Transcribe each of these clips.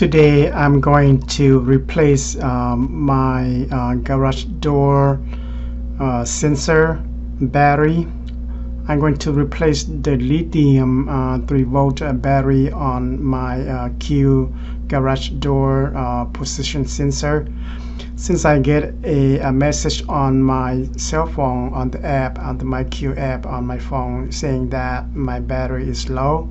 Today I'm going to replace um, my uh, garage door uh, sensor battery. I'm going to replace the lithium uh, 3 volt battery on my uh, Q garage door uh, position sensor. Since I get a, a, message on my cell phone on the app, on the myQ app on my phone saying that my battery is low.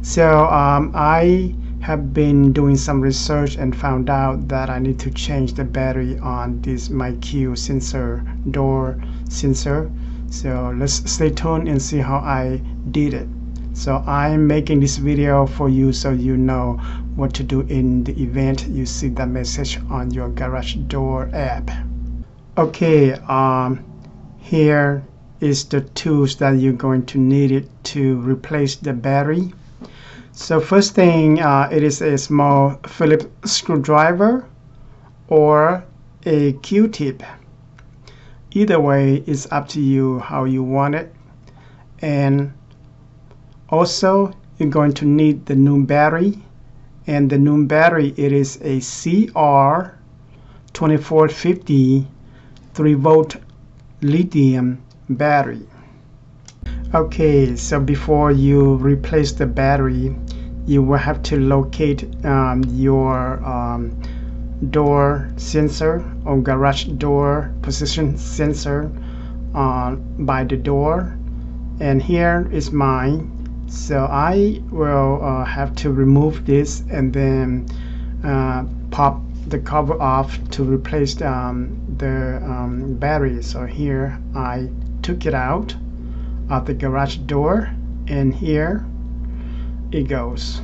So um, I have been doing some research and found out that I need to change the battery on this MyQ sensor door sensor. So let's stay tuned and see how I did it. So I'm making this video for you so you know what to do in the event you see the message on your garage door app. Okay um, here is the tools that you're going to need it to replace the battery so first thing, uh, it is a small Phillips screwdriver or a Q-tip. Either way, it's up to you how you want it. And also, you're going to need the new battery. And the new battery, it is a CR2450 3 volt lithium battery. Okay, so before you replace the battery, you will have to locate um, your um, door sensor or garage door position sensor uh, by the door. And here is mine. So I will uh, have to remove this and then uh, pop the cover off to replace um, the um, battery. So here I took it out of the garage door and here it goes.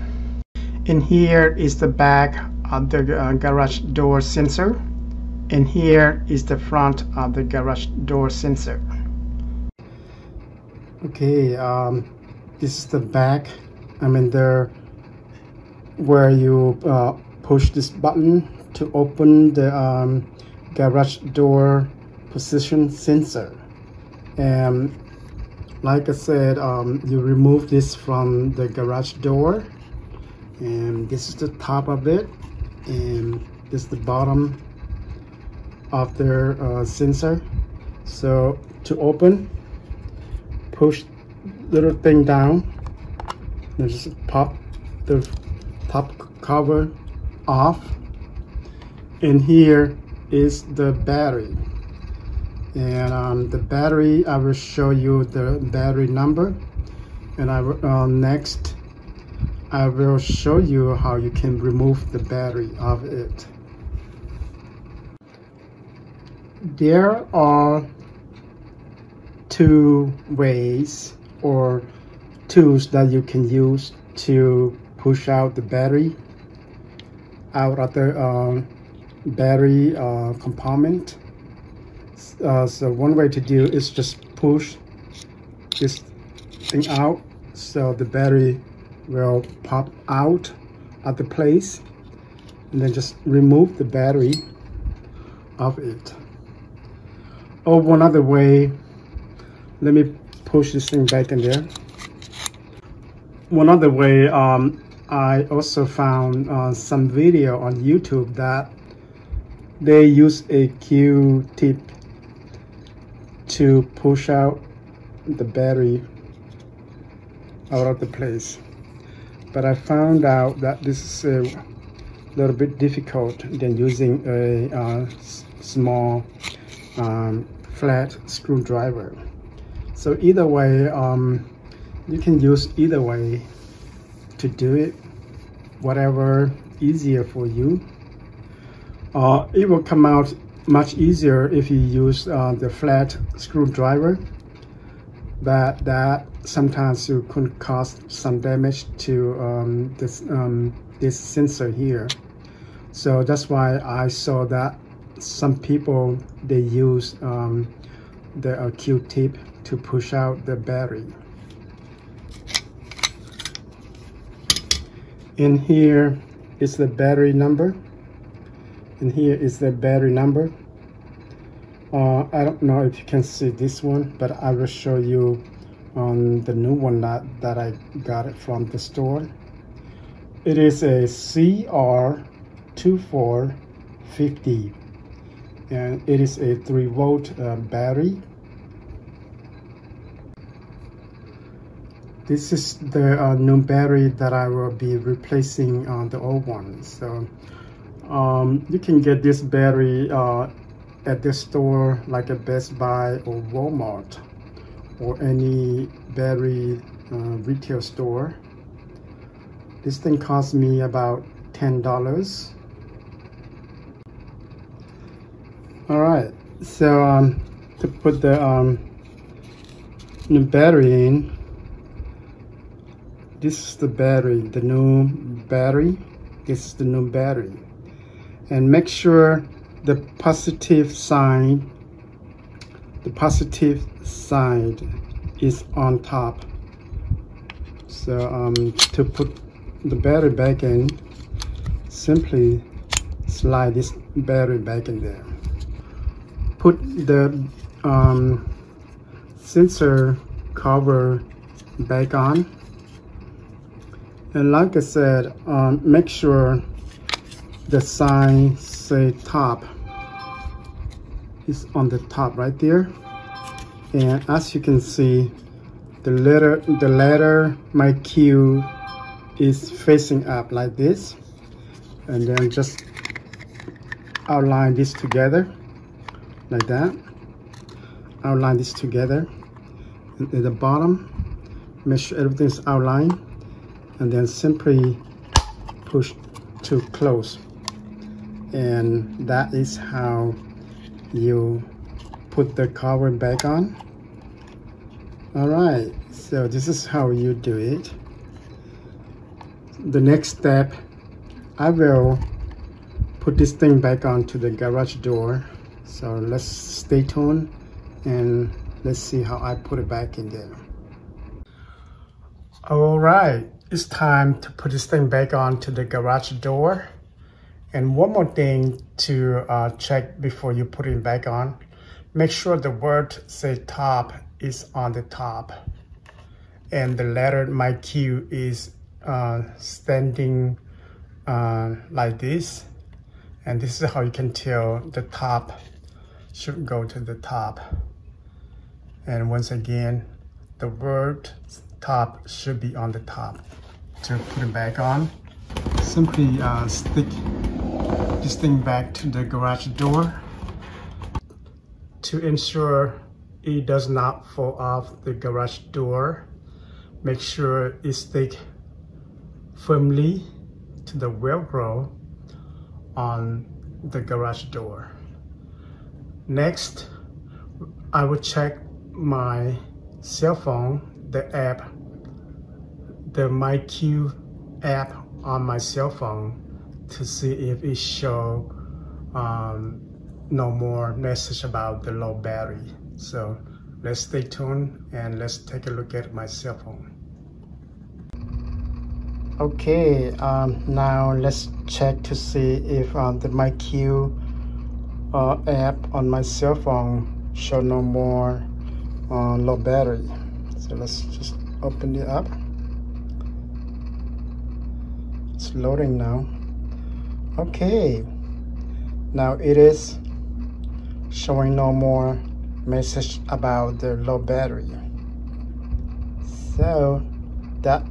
And here is the back of the uh, garage door sensor and here is the front of the garage door sensor. Okay um, this is the back. I mean there where you uh, push this button to open the um, garage door position sensor. And like I said um, you remove this from the garage door and this is the top of it and this is the bottom of the uh, sensor. So to open push little thing down and just pop the top cover off. And here is the battery and um, the battery I will show you the battery number. And I will uh, next I will show you how you can remove the battery of it. There are two ways or tools that you can use to push out the battery out of the uh, battery uh, compartment uh, so one way to do is just push this thing out so the battery will pop out at the place and then just remove the battery of it. Or one other way. Let me push this thing back in there. One other way um, I also found uh, some video on YouTube that they use a Q-tip to push out the battery out of the place. But I found out that this is a little bit difficult than using a uh, small um, flat screwdriver. So either way um, you can use either way to do it whatever easier for you. Uh, it will come out much easier if you use uh, the flat screwdriver but that sometimes you could cause some damage to um, this um, this sensor here. So that's why I saw that some people they use um, the uh, Q-tip to push out the battery. In here is the battery number and here is the battery number uh, I don't know if you can see this one but I will show you on the new one that, that I got it from the store It is a CR2450 and it is a 3 volt uh, battery. This is the uh, new battery that I will be replacing on the old one. So um, you can get this battery uh, at the store like a Best Buy or Walmart or any battery uh, retail store. This thing cost me about $10. All right, so um, to put the um, new battery in, this is the battery, the new battery. This is the new battery. And make sure the positive sign, the positive side is on top. So um, to put the battery back in, simply slide this battery back in there. Put the um, sensor cover back on. And like I said, um, make sure the sign say top. Is on the top right there. And as you can see, the letter, the letter, myQ is facing up like this. And then just outline this together like that. Outline this together. At the bottom make sure everything's outlined. And then simply push to close and that is how you put the cover back on all right so this is how you do it the next step, I will put this thing back onto the garage door. So let's stay tuned and let's see how I put it back in there. All right, it's time to put this thing back onto the garage door. And one more thing to uh, check before you put it back on. Make sure the word say top is on the top. And the letter myQ is uh, standing uh, like this. And this is how you can tell the top should go to the top. And once again, the word top should be on the top. To put it back on, simply uh, stick this thing back to the garage door to ensure it does not fall off the garage door. Make sure it stick firmly to the Velcro on the garage door. Next, I will check my cell phone, the app, the MyQ app on my cell phone to see if it show um, no more message about the low battery. So let's stay tuned and let's take a look at my cell phone. Okay, um, now let's check to see if um, the MyQ uh, app on my cell phone show no more uh, low battery. So let's just open it up. It's loading now. Okay, now it is showing no more message about the low battery. So that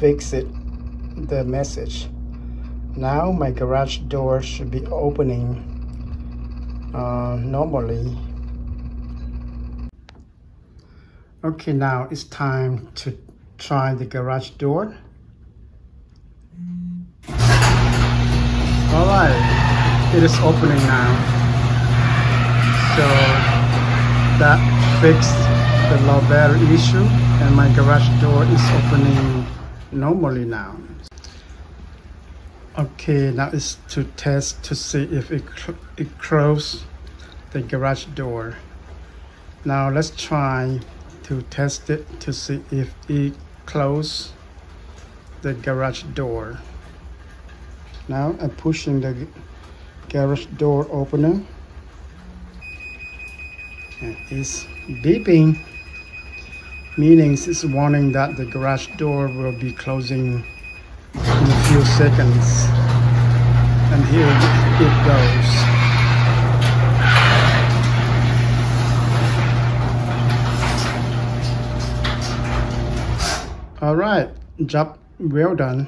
fix it the message. Now my garage door should be opening uh, normally. Okay now it's time to try the garage door it is opening now so that fixed the low issue and my garage door is opening normally now. Okay, now it's to test to see if it, it closes the garage door. Now let's try to test it to see if it closes the garage door. Now I'm pushing the garage door opener. And it's beeping meaning it's warning that the garage door will be closing in a few seconds. And here it goes all right job well done.